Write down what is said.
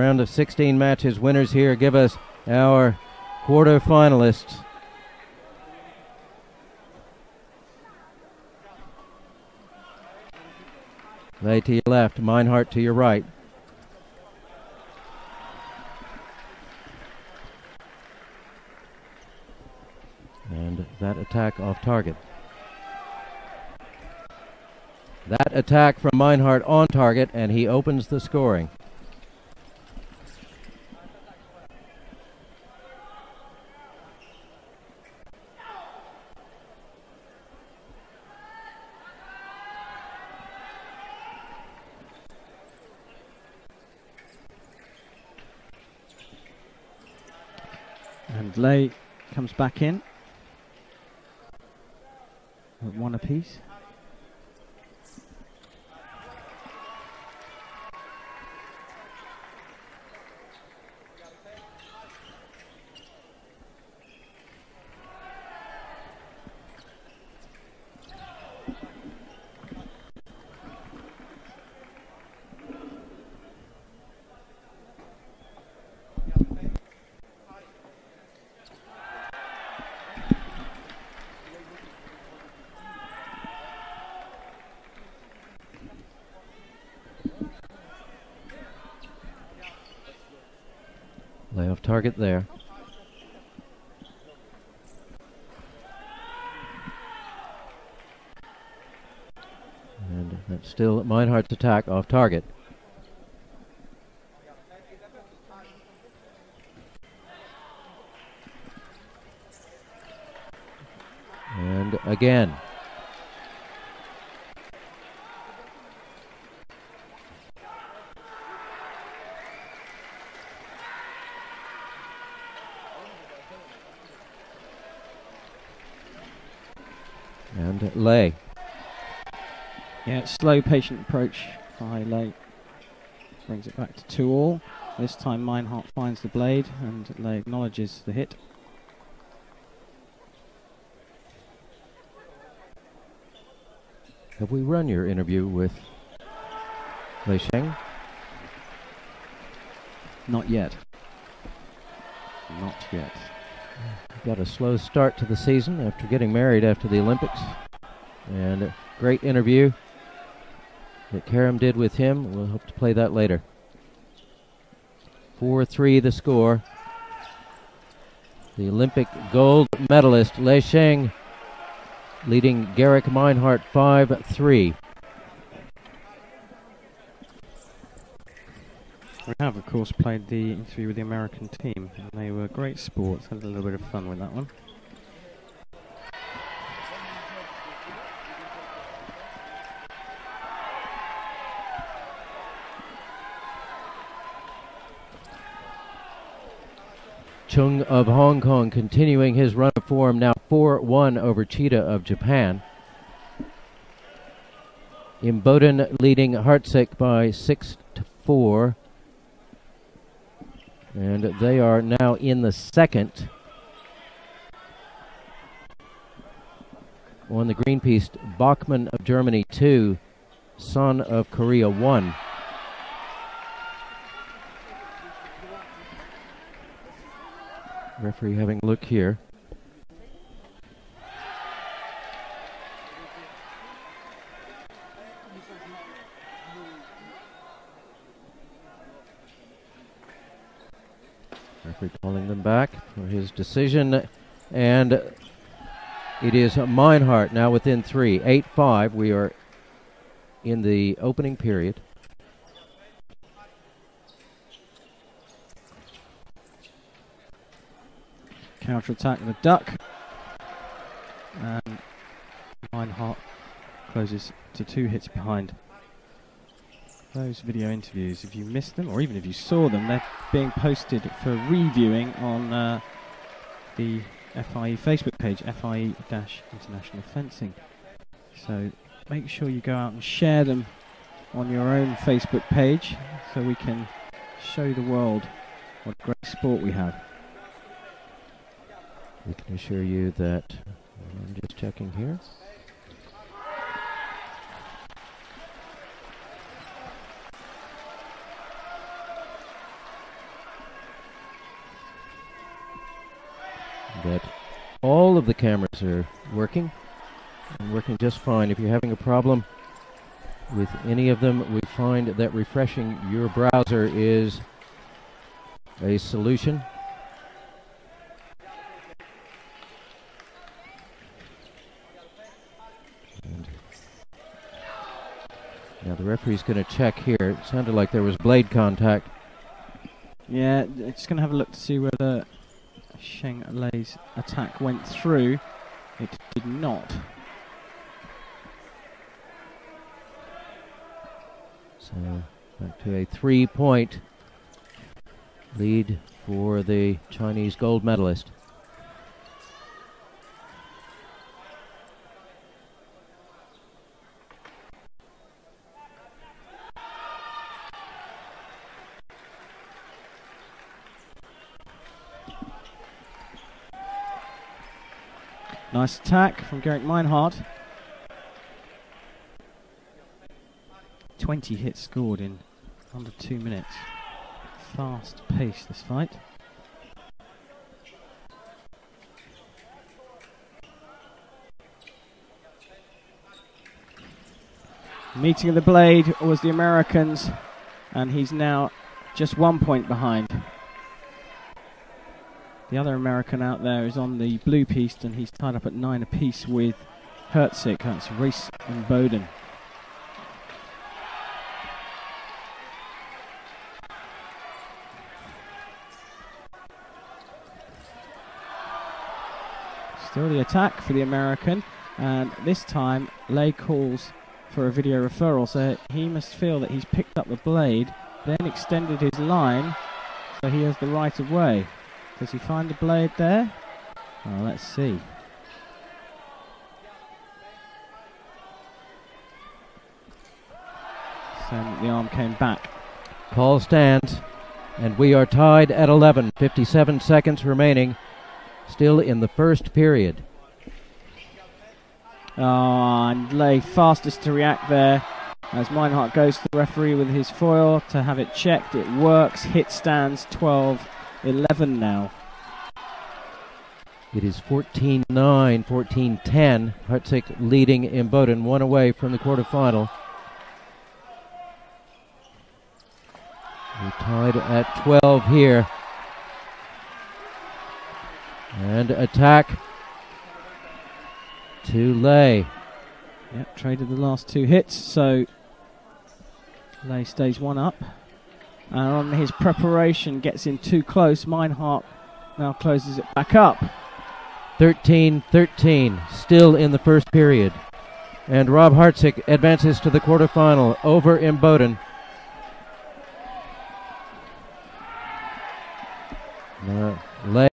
Round of 16 matches. Winners here give us our quarter finalists. Lei to your left, Meinhardt to your right. And that attack off target. That attack from Meinhardt on target, and he opens the scoring. And Lei comes back in. At one apiece. Target there. And that's still Meinhardt's attack off target. And again. And Lei. Yeah, slow, patient approach by Lei. Brings it back to two all. This time Meinhardt finds the blade and Lei acknowledges the hit. Have we run your interview with Lei Sheng? Not yet. Not yet. Got a slow start to the season after getting married after the Olympics. And a great interview that Karam did with him. We'll hope to play that later. 4 3 the score. The Olympic gold medalist Lei Sheng leading Gerek Meinhardt 5 3. We have, of course, played the interview with the American team, and they were great sports. Had a little bit of fun with that one. Chung of Hong Kong continuing his run of form now 4 1 over Chida of Japan. Imboden leading Hertsyk by 6 to 4. And they are now in the second. On the green piece, Bachmann of Germany 2, Son of Korea 1. Referee having a look here. Referee calling them back for his decision, and it is Meinhardt now within three, eight five. We are in the opening period. Counter attack a duck. And Meinhardt closes to two hits behind. Those video interviews, if you missed them or even if you saw them, they're being posted for reviewing on uh, the FIE Facebook page, FIE International Fencing. So make sure you go out and share them on your own Facebook page so we can show the world what great sport we have. We can assure you that I'm just checking here. That all of the cameras are working and working just fine. If you're having a problem with any of them, we find that refreshing your browser is a solution. And now the referee's going to check here. It sounded like there was blade contact. Yeah, just going to have a look to see whether Sheng Lei's attack went through. It did not. So back to a three point lead for the Chinese gold medalist. Nice attack from Gerek Meinhardt. 20 hits scored in under two minutes. Fast pace this fight. Meeting of the blade was the Americans, and he's now just one point behind. The other American out there is on the blue piece, and he's tied up at nine apiece with Hertsyk. That's Reese and Bowden. Still the attack for the American, and this time Lei calls for a video referral, so he must feel that he's picked up the blade, then extended his line, so he has the right of way. Does he find the blade there? Oh, let's see. So the arm came back. Call stands, and we are tied at 11. 57 seconds remaining, still in the first period. Oh, and Lei fastest to react there. As Meinhardt goes to the referee with his foil to have it checked. It works. Hit stands 12 11 now. It is 14 9, 14 10. Hertsyk leading in Imboden, one away from the quarterfinal. We're tied at 12 here. And attack to Lei. Yep, traded the last two hits, so Lei stays one up. And on his preparation, gets in too close. Meinhardt now closes it back up. 13 13, still in the first period. And Rob Hertsyk advances to the quarterfinal over Imboden.